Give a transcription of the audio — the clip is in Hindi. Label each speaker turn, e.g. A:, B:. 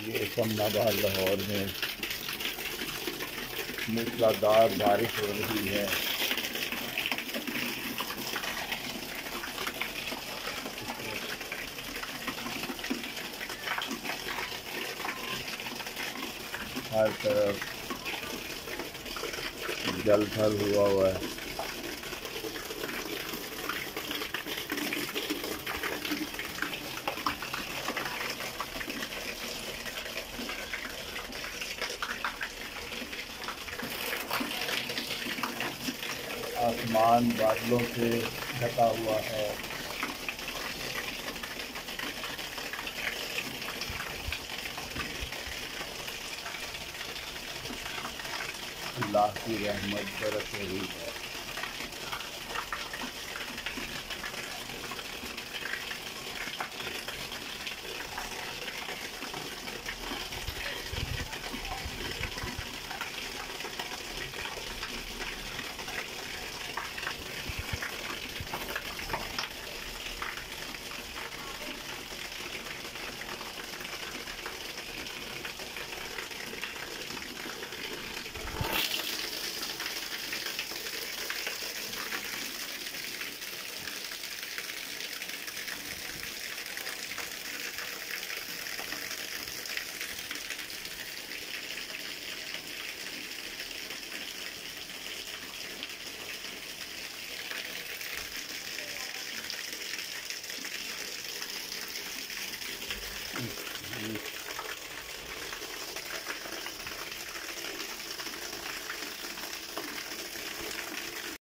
A: ये इस्लामाबाद लाहौर में मूसलाधार बारिश हो रही है। हर तरफ़ जल थल हुआ हुआ है। आसमान बादलों से ढका हुआ है। अल्लाह की रहमत बरस रही है।